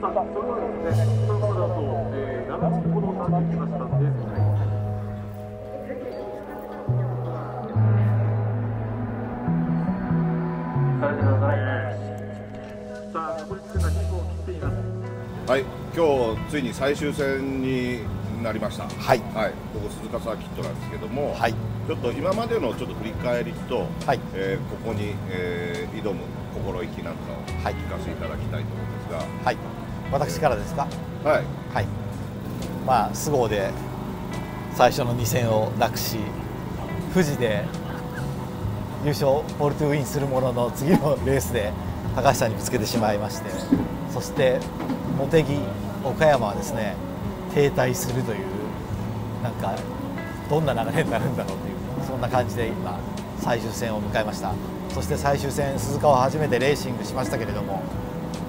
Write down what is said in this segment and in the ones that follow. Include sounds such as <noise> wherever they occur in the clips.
さあ、それではですね、そのままだと、えー、7時ほど経ってきましい。さあ、残り時間が2分を切っています。はい、今日ついに最終戦になりました。はいはい、ここ鈴鹿サーキットなんですけども、はいちょっと今までのちょっと振り返りと、はいえーここに、えー挑む心意気なんかをはい聞かせていただきたいと思うんはい。私からですか？ですが、はい、はい。まあ菅生で最初の2戦をなくし富士で優勝ポルトゥーウィンするものの次のレースで高橋さんにぶつけてしまいまして。そして茂木岡山はですね停滞するというなんかどんな流れになるんだろうというそんな感じで今最終戦を迎えましたそして最終戦鈴鹿を初めてレーシングしましたけれども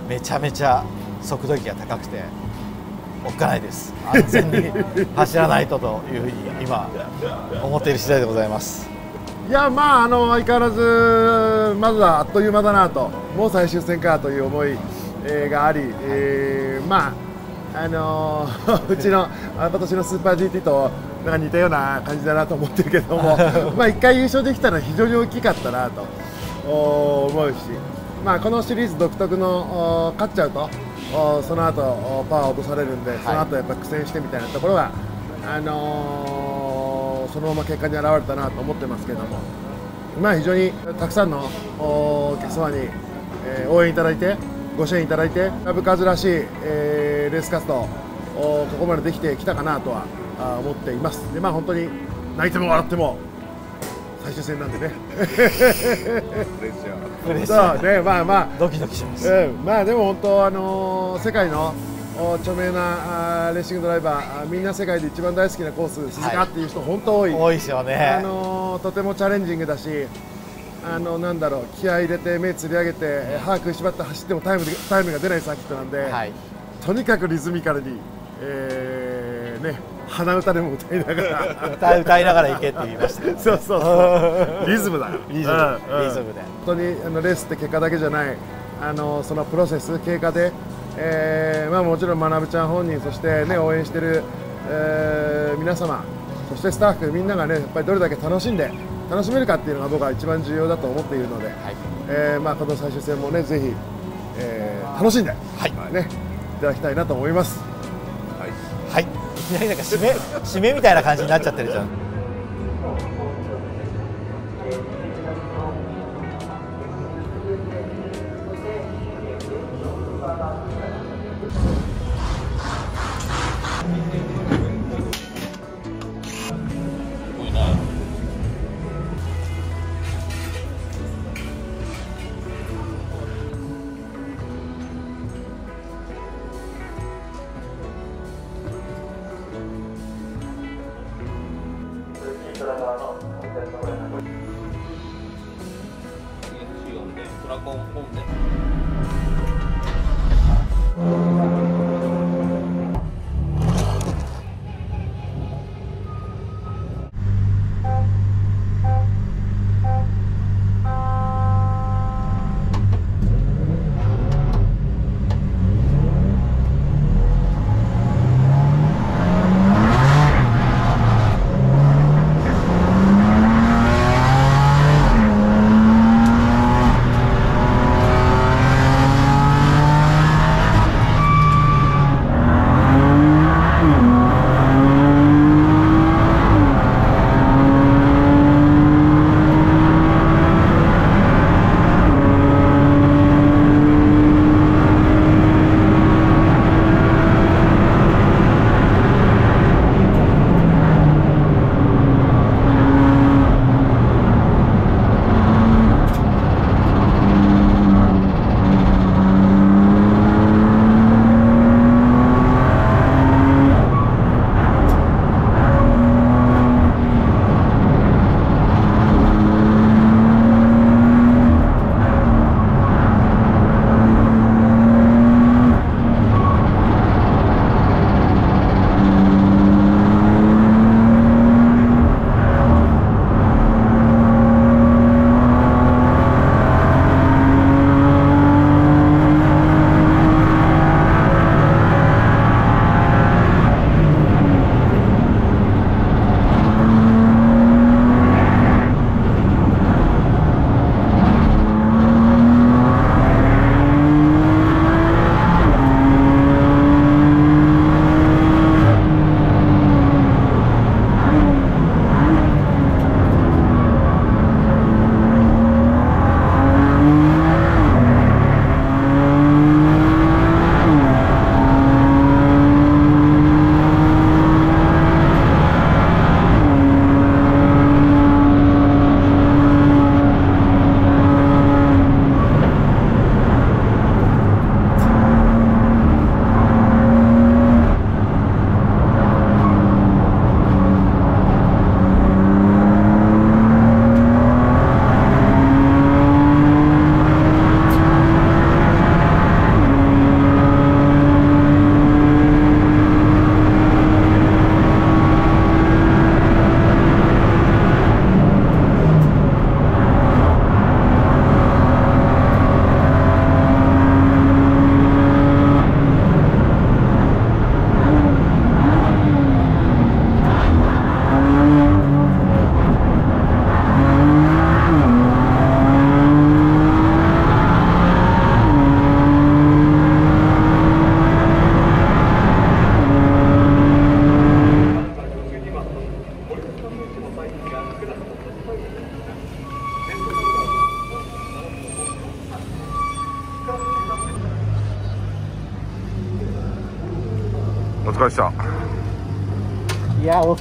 めちゃめちゃ速度域が高くておっかないです。安全に走らないとというふうに今思っている次第でございます。いやまああの相変わらずまずはあっという間だなともう最終戦かという思い、があり、えーまああのー <laughs> うちのあ今年のスーパー GT となんか似たような感じだなと思ってるけども <laughs> まあ一回優勝できたのは非常に大きかったなとお思うし、まあ、このシリーズ独特のお勝っちゃうとおその後おパワー落とされるんで、その後やっぱ苦戦してみたいなところが、あのーそのまま結果に表れたなと思ってますけれども、まあ、非常にたくさんのおお客様に、えー応援いただいてご支援いただいてラブカーズらしい、えーレース活動おここまでできてきたかなとはあ思っています。で、まあ、本当に泣いても笑っても最終戦なんでね。そうャー。ねまあまあ。ドキドキします。うん、まあでも本当、あのー世界のお著名なあーレーシングドライバーみんな世界で一番大好きなコース鈴鹿っていう人、本当多い、多いですよね。あのーとてもチャレンジングだしあのなんだろう気合い入れて目つり上げてえー歯食いしばって走ってもタイムでタイムが出ないサーキットなんで、はい。とにかくリズミカルに、えーね、鼻歌でも歌いながら。歌歌いながら行けって言いました。けどそうそうそう。リズムだよリズム。うんうん。リズムで本当にあのレースって結果だけじゃないあのそのプロセス経過で、えーまあ、もちろんまなぶちゃん本人そして、ね、応援してる、えー皆様そしてスタッフみんながねやっぱりどれだけ楽しんで楽しめるかっていうのが僕は一番重要だと思っているので、えーまあ、この最終戦もねぜひ、えー楽しんで、はい。ね、いただきたいなと思います。はい。はいいきなりなんか締め締めみたいな感じになっちゃってるじゃん。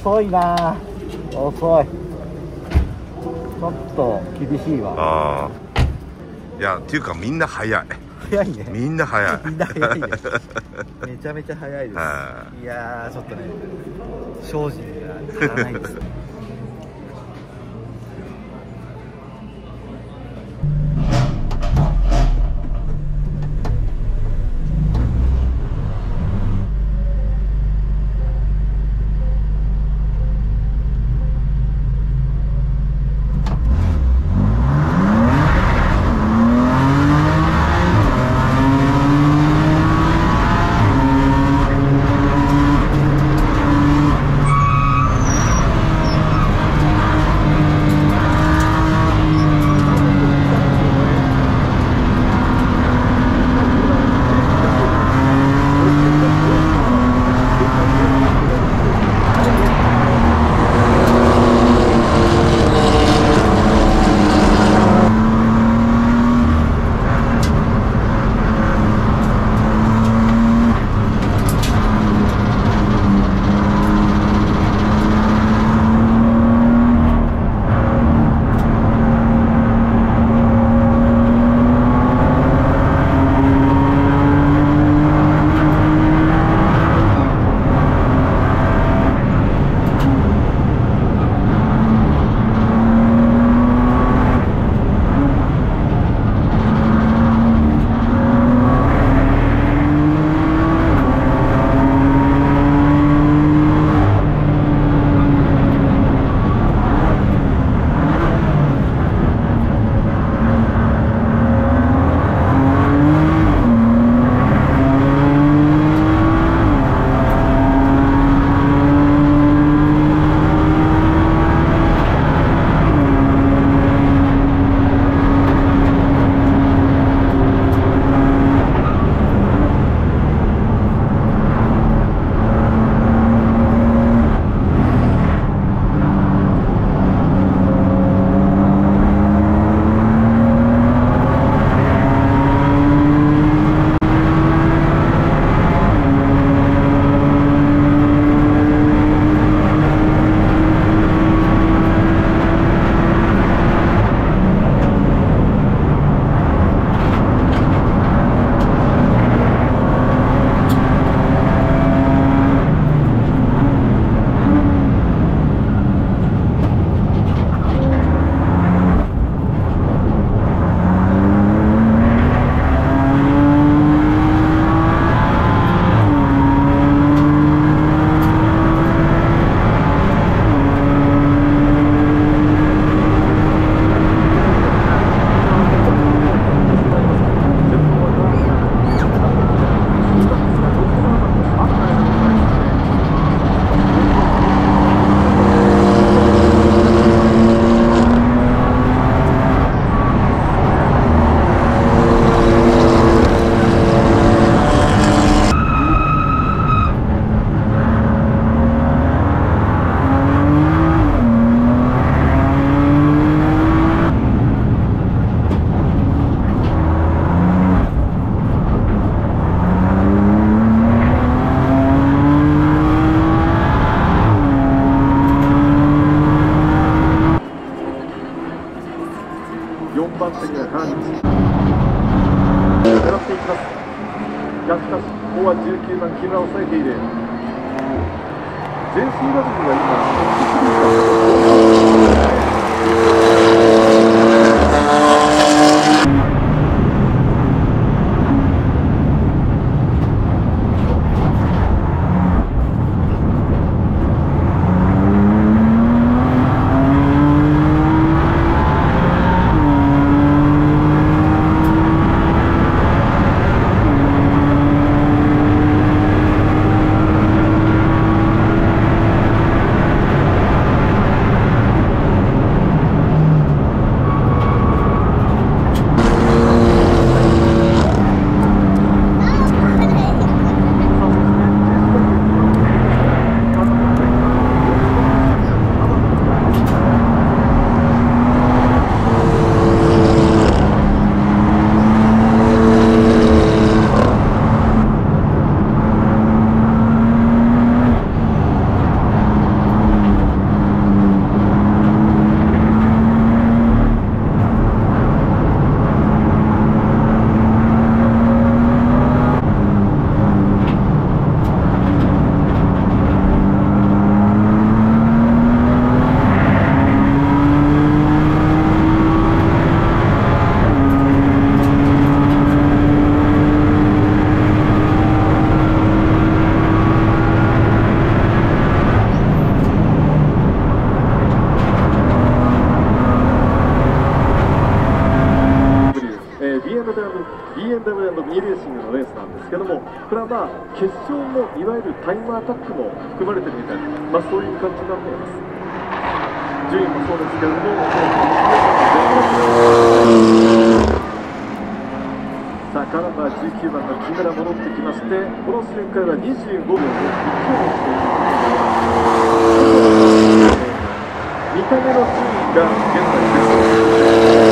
遅いな。遅い。ちょっと厳しいわ。ああいやっていうかみんな早い。早いね。みんな早い。<laughs> みんな早いね。<laughs> めちゃめちゃ早いです。はいやーちょっとね精進が足らないですねしかしここは19番木村を抑えている。全数打席・が今。タイムアタックも含まれてるみたいな、まあ、そういう感じになっています。順位もそうですけれどもさあカナダ19番の木村戻ってきましてこの瞬間は25秒で1強をしている見た目の順位が現在です。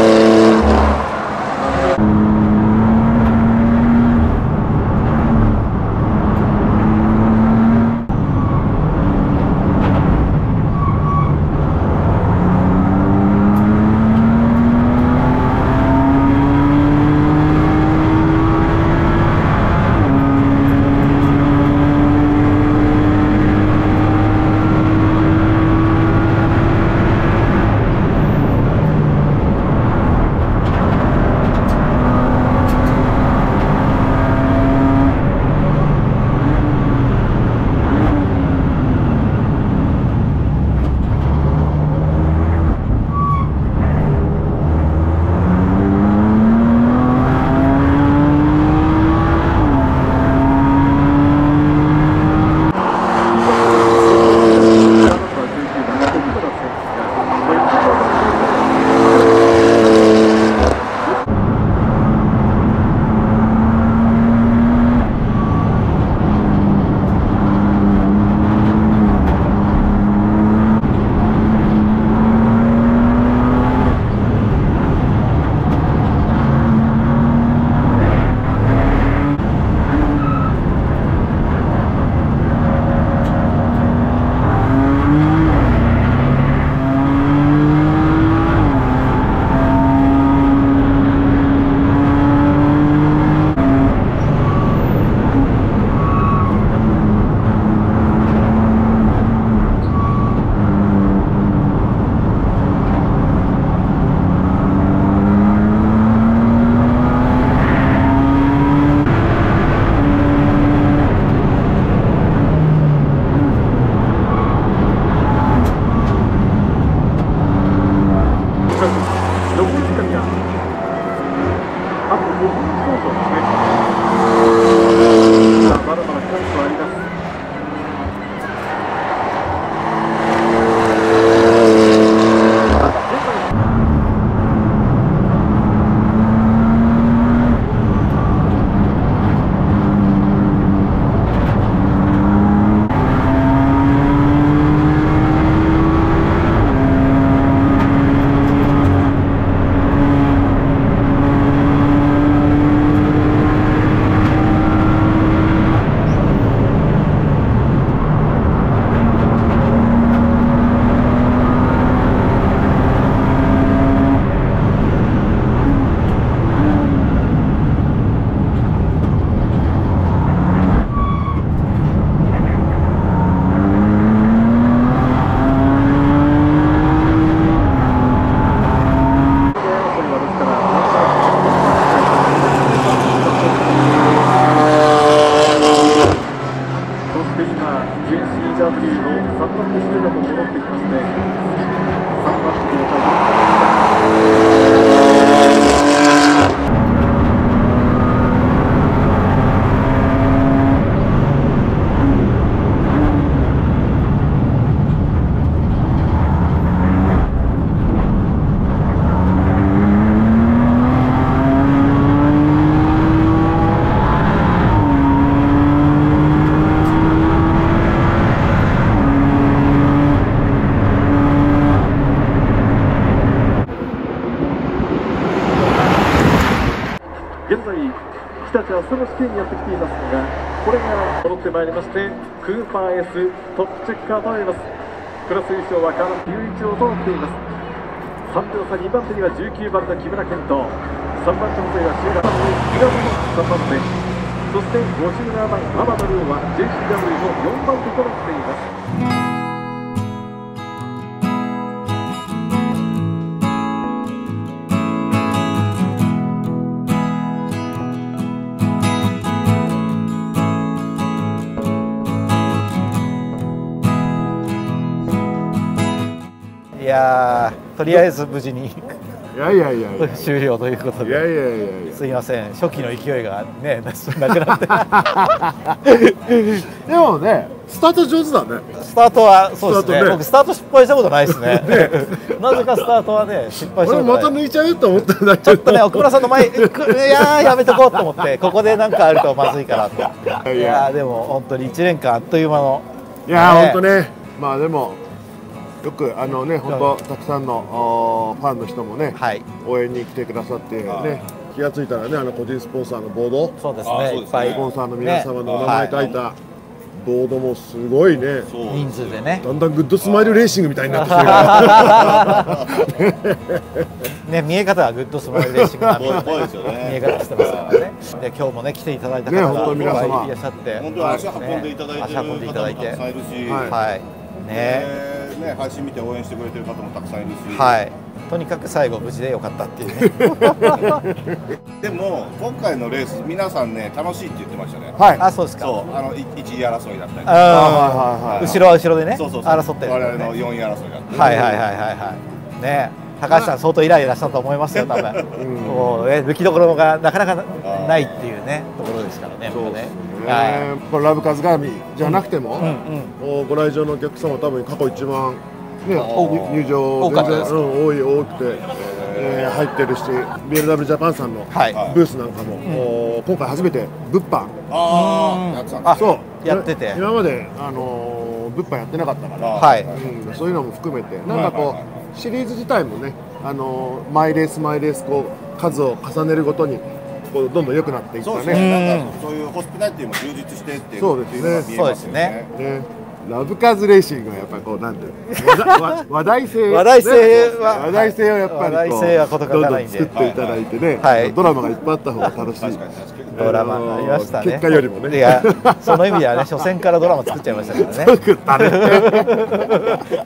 はその試験にやってきていますがこれが戻ってまいりましてクーパー S トップチェッカーとなります。クラス優勝は川野雄一郎となっています。3秒差2番手には19番の木村健人。3番手の勢は集団の比嘉の3番手そして57番天野亮は JCW の4番手となっています。やーとりあえず無事にいやいやいや <laughs> 終了ということいやいで。やいやいや。すいません、初期の勢いがね、<laughs> なくなって。<laughs> でもねスタート上手だね。スタートはそうですね。ね。僕スタート失敗したことないですね。なぜかスタートはね失敗した俺またことない。抜いちゃうと思ったんだちょっとね奥村さんの前くいやーやめとこうと思ってここでなんかあるとまずいからといやーでも本当に1年間あっという間の。いやー、ね。本当ね、まあでも、よくあのね、本当、たくさんのファンの人もね、はい。応援に来てくださって、ね、気がついたらね、あの個人スポンサーのボード、そうですね。ねい。っぱい。スポンサーの皆様のお名前はい書い。たボードもすごいね、人数でね。だんだんグッドスマイルレーシングみたいになってきてる <laughs> ね見え方はグッドスマイルレーシングなそうそうですよ見えね方してますからね。で今日もね来ていただいた方ね本当がいっぱいに皆様。いらっしゃって。本当に足運んでいただいてる足運んでいただいて。方もたくさんいるし、はいはい。ね。えーね配信見て応援してくれてる方もたくさんいるし、はい。とにかく最後無事でよかったっていうね。<laughs> でも今回のレース皆さんね楽しいって言ってましたね。はい、あそうですか。そうあのい一位争いだったり。あはいはいはい。後ろは後ろでねそうそうそう。争ってる。我々の4位争いだったり。はいはいはいはいはい。ね高橋さん相当イライラしたと思いますよ多分。もうね抜きどころがなかなかないっていうねところですからねそうですもうねね、はこれラブカズガーミじゃなくても、いうんうん。おご来場のお客様多分過去一番ね多入場多かった。ですかうん、多い多くて、えー入ってるし BLW ジャパンさんのはい。ブースなんかも、お今回初めて物販ああやってたん。だあそう。やってて。今まで、あのー物販やってなかったから、はい。うん、そういうのも含めて。なんかこう、はいはいはい。シリーズ自体もね、あのーマイレースマイレースこう数を重ねるごとにこうどんどん良くなっていったそうですね。ね。なんかそういうホスピタリティも充実してっていうそうですねっていうのが見えますよね。ね、ラブカズレーシングはやっぱりこうなんていうの話題性話題性はね話題性をやっぱりこう話題性はんで。どんどん作っていただいてね、はい。ドラマがいっぱいあった方が楽しい。ドラマがありましたね。結果よりもね。いやその意味ではね初戦からドラマ作っちゃいましたからね。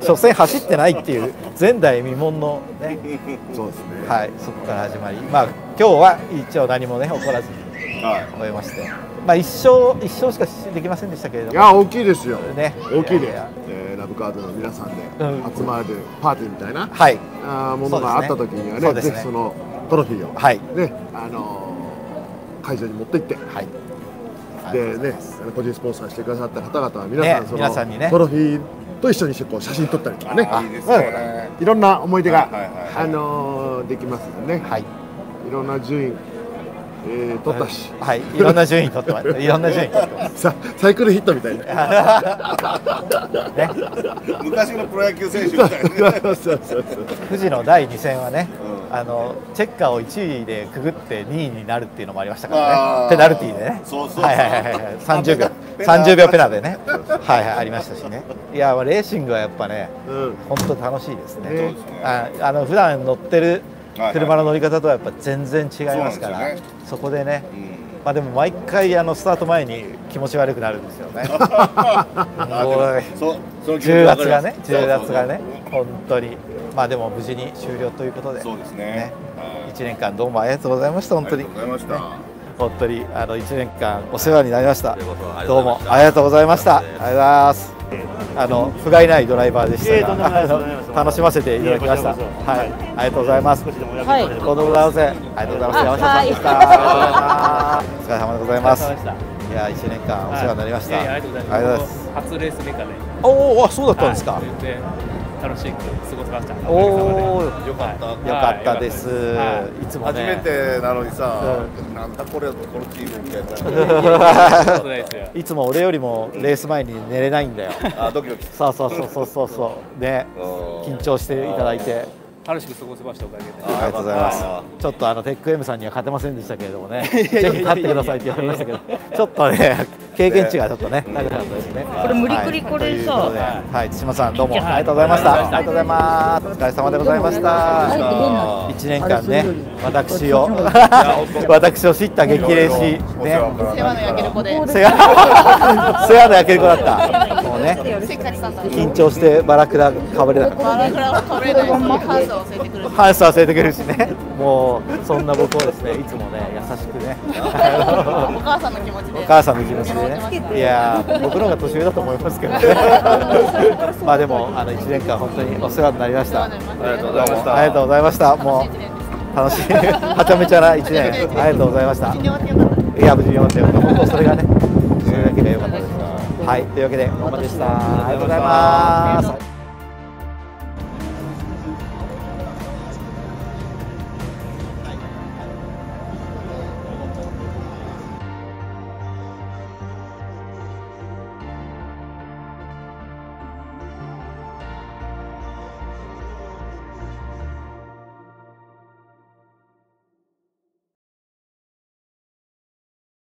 初戦走ってないっていう前代未聞のね。そうですね。はい。そこから始まり。まあ今日は一応何もね起こらずに。はい。終えまして。まあ一勝一勝しかできませんでしたけれども。いや大きいですよ。ね。大きいです。えーラブカードの皆さんでうん。集まるパーティーみたいな、はい。あーものがあった時にはね、そね。ぜひそのトロフィーを、はい。ね、あのー会場に持って行って。はい。でね、あの個人スポンサーしてくださった方々は皆さん、ねそのトロフィーと一緒にしてこう写真撮ったりとかね、あいいですね。いろんな思い出が、はいはいはいあのーできますんでね、はい。いろんな順位、えー、取ったし、はい。いろんな順位取ってます。いろんな順位取ってます。さサイクルヒットみたいな。<laughs> ね。昔のプロ野球選手みたいなね。そうそうそう富士の第2戦はね、うん。あのチェッカーを1位でくぐって2位になるっていうのもありましたからね。ペナルティーでね。そうそうはいはいはいはい。30秒。ペナ30秒ペナでね。はいはいありましたしね。いやレーシングはやっぱねうん。本当楽しいですね。ね。そうですねああの普段乗ってるはい車の乗り方とはやっぱ全然違いますからそね。そこでね。うん。まあでも毎回あのスタート前に気持ち悪くなるんですよね。<laughs> あでも <laughs> そうその気持ち重わかります。圧がね重圧がね本当に。まあでも無事に終了ということで。そうですね。ね。はい。1年間どうもありがとうございました本当に。ありがとうございました。本当にあの1年間お世話になりました。どうもありがとうございました。ありがとうございますあの不甲斐ないドライバーでしたが楽しませていただきました。はい。ありがとうございます。はい。とんでもございませんありがとうございます。あ山下さんでした。はお疲れ様でございます。いや1年間お世話になりました。ありがとうございます。初レースメカで。おおあそうだったんですか、楽しく過ごせました。おおおよよかった。かったです、はい。つもね。初めてなのにさうなんだこれこのチームみたいな。いつも俺よりもレース前に寝れないんだよ。あドキドキ。そうそうそうそうそう。そうね緊張していただいて。楽しく過ごせましたおかげで。ありがとうございますあちょっとあのテック M さんには勝てませんでしたけれどもね。ぜひ勝ってくださいって言われましたけど。ちょっとね経験値がちょっとね高かったですね。これ無理くりこれさはい。千島さんどうもありがとうございました。ありがとうございます。お疲れ様でございました。一年間ね私を <laughs> 私を知った激励しね。世話の焼ける子で。せやせやの焼ける子だった。もうね。緊張してバラクラかぶれなかった。バラクラを食べれないし、ハウスを教えてくれる。ハウス忘れてくれるしね。もうそんな僕をですねいつもね優しくね。お母さんの気持ちで。お母さんの気持ちでね。いやー僕の方が年上だと思いますけどね。<laughs> まあでもあの1年間本当にお世話になりました。ありがとうございました。ありがとうございました。も楽しい一年です楽しい。はちゃめちゃな1年。ありがとうございました。いや無事に終わってよかった。本当それがねそれだけが良かったです。はい。というわけでお待ちでした。ありがとうございます